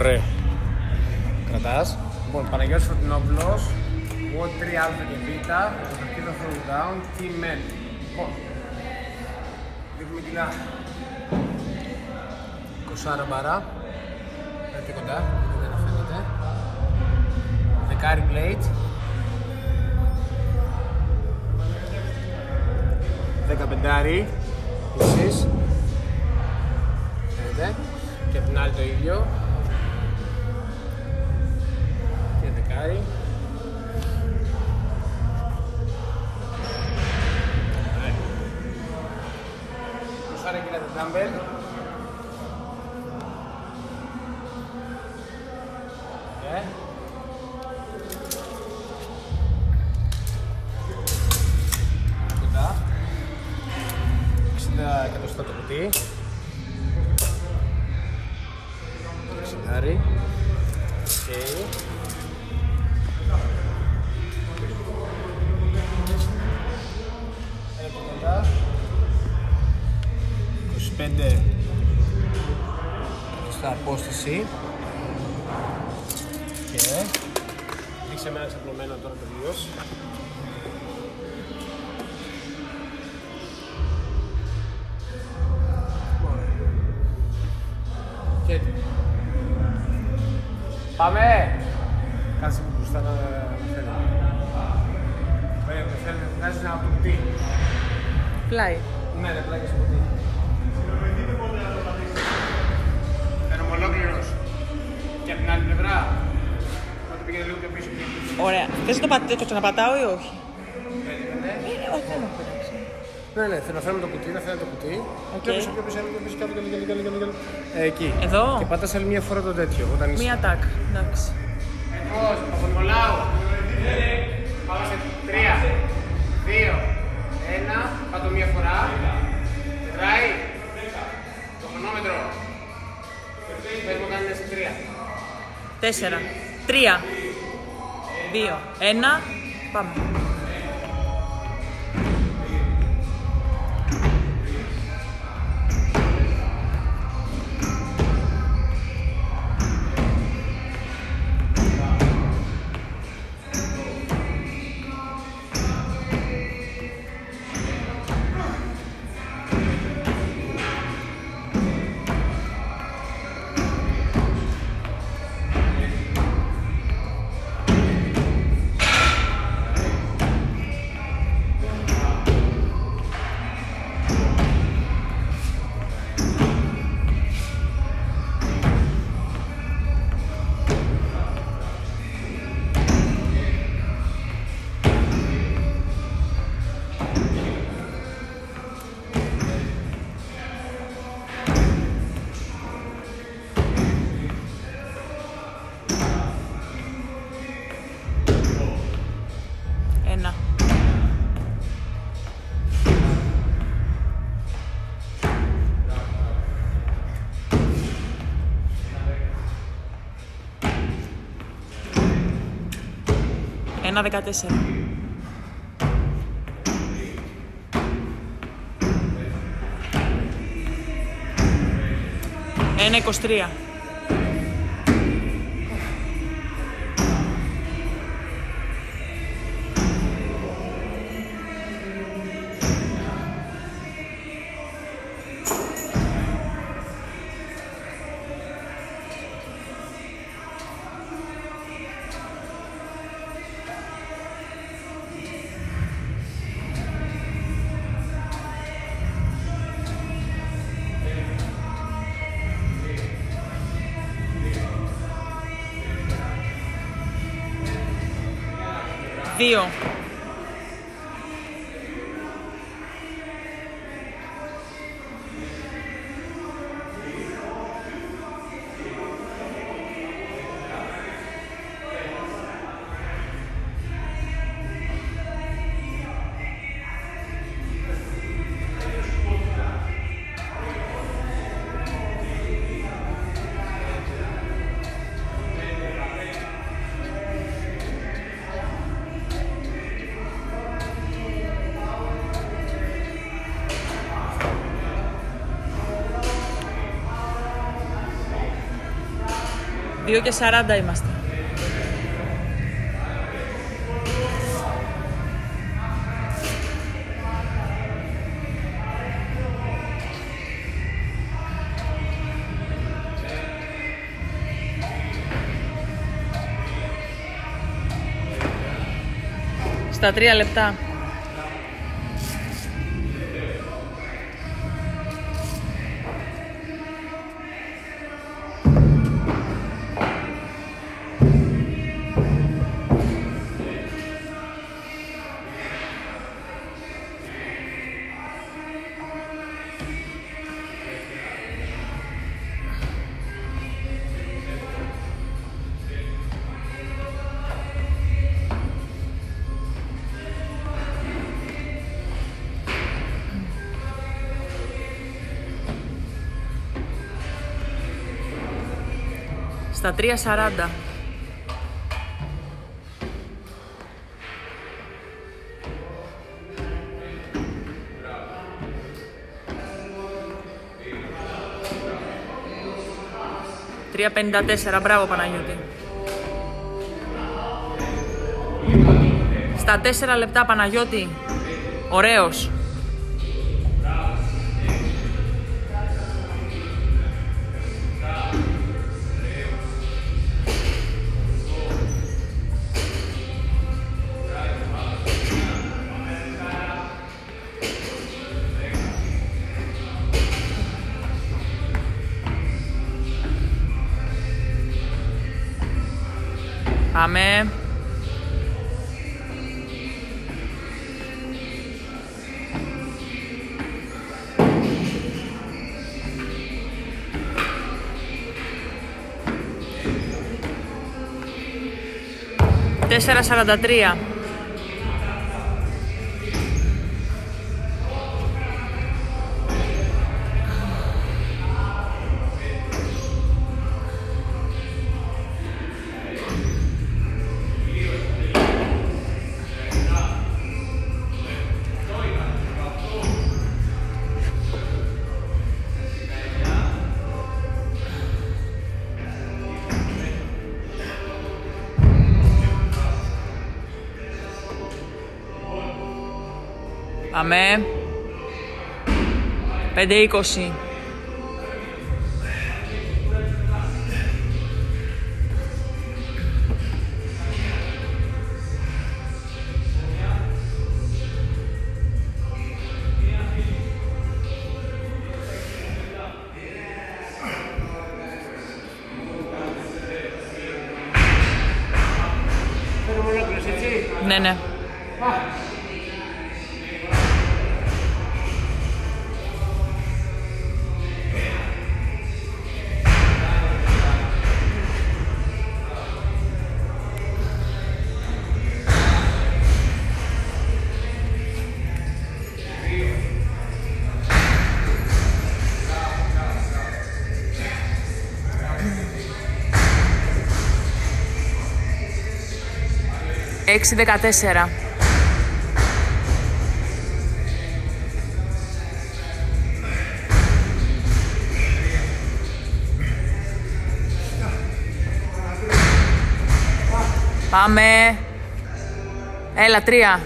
Ωραία. Κρατάς. Λοιπόν, Παναγιώτης Φωτεινόπουλος, WOD 3α και β, Κοίτο Down, Team Men. Λοιπόν, δείχνουμε κιλά. 20 μπαρά. Έρχεται κοντά, δεν φαίνεται. Δεκάρι plate. 15 επίσης. Φαίνεται. Και από την άλλη το ίδιο. 60 εκατοστά το κουτί. Εξιντάρι. Οκ. Ένα πιο κοντά. 25 στα απόσταση. Και δείξε με ένα ξαπλωμένο τώρα τελείως. Πάμε! Κάτσε που μπροστά να θέλω. Ωραία, με θέλω να βγάζεις ένα από το κουτί. Πλάι. Ναι, ρε, πλάκι στο κουτί. Φαίνομαι ολόκληρος. Και από την άλλη πλευρά. Οπότε πήγαινε λίγο πιο πίσω. πιο πίσω. Ωραία. Θες να το πατήσω, να πατάω ή όχι; Περίμενε. Ε, όχι, δεν έχω εντάξει. Ναι, ναι, θέλω να φέρουμε το κουτί, να φέρουμε το κουτί. Οκ. Πιο πίσω, πιο πίσω, πιο πίσω, κάτω, κάτω, κάτω, κάτω, κάτω, κάτω. Ε, εκεί. Εδώ. Και πατάς άλλη μια φορά το τέτοιο, όταν είσαι. Μία τάκ. Εντάξει. Έτοιμος, Παπανικολάου. Πάμε σε τρία, δύο, ένα. Πάτω μία φορά. Τετράει. Το χρονόμετρο. Πες μου κάνει σε τρία. Τέσσερα. Τρία. Δύο. Ένα. Πάμε. 1-14. Ένα 23. vacío. 2 και 40 είμαστε. Στα τρία λεπτά. Στα 3.40. Τρία πενήντα τέσσερα, μπράβο Παναγιώτη. Στα τέσσερα λεπτά Παναγιώτη, ωραίος. Πάμε. Τέσσερα σαράντα τρία. Πάμε. 5-20. 6-14. Πάμε. Έλα, τρία.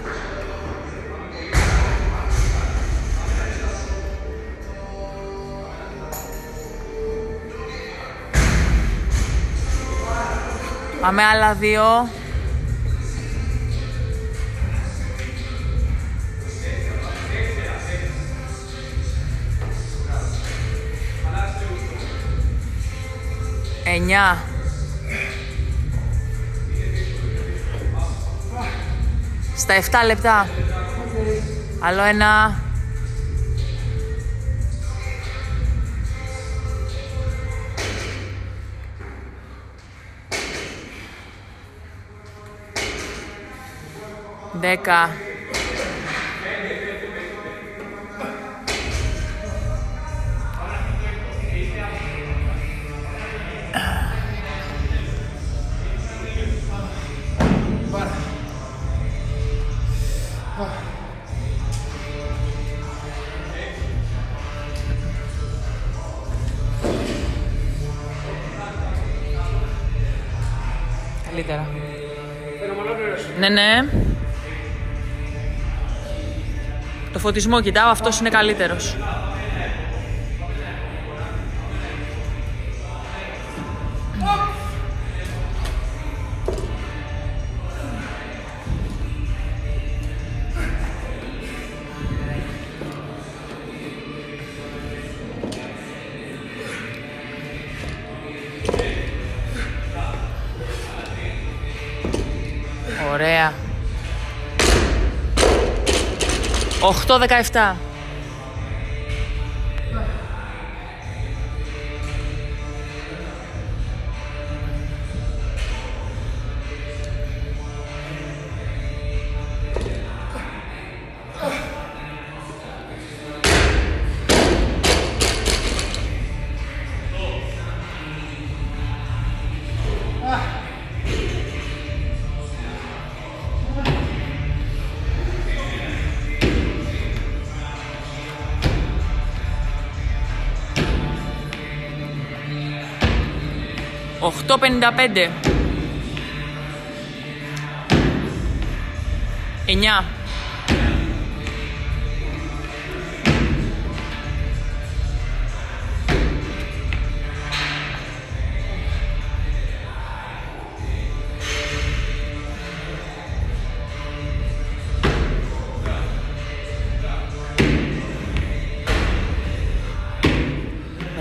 Πάμε άλλα δύο. Εννιά. Στα 7 λεπτά. Άλλο ένα. Δέκα. Καλύτερα. Φαινομενόμενος. Ναι, ναι. Το φωτισμό κοιτάω, αυτός είναι καλύτερος. Ωραία. 8-17. Οχτώ πενήντα πέντε. Εννιά.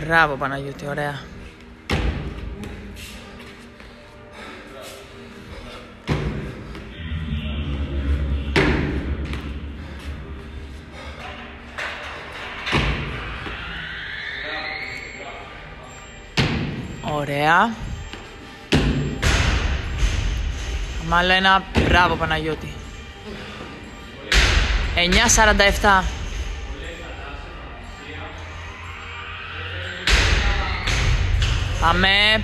Μπράβο ωραία. Ωραία. Μάλλον ένα μπράβο Παναγιώτη. 9.47. Πάμε.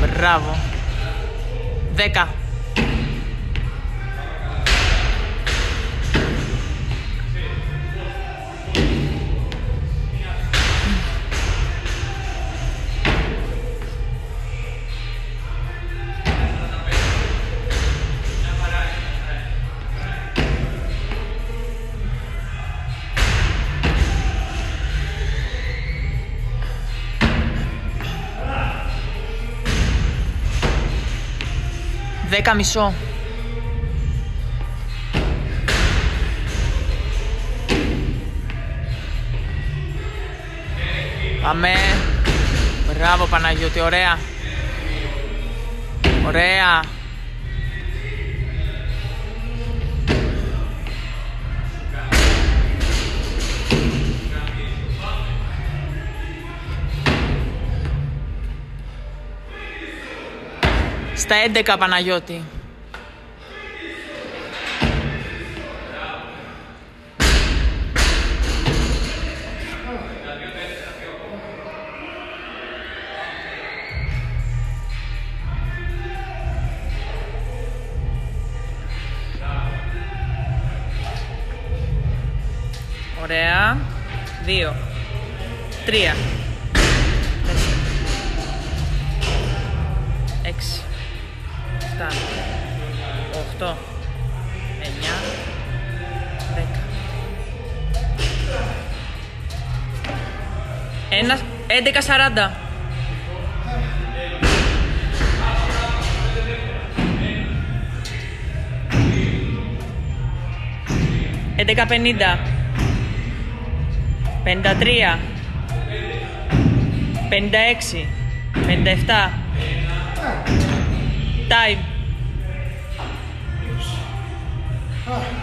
Μπράβο. 10. Δέκα μισό. Πάμε. Μπράβο Παναγιώτη, ωραία. Ωραία. Στα 11 Παναγιώτη. Ωραία. Δύο. Τρία. 7, 8, 9, Ένα 11.40. Έντεκα πενήντα. πεντατρία, τρία. Πενήντα έξι. Oh.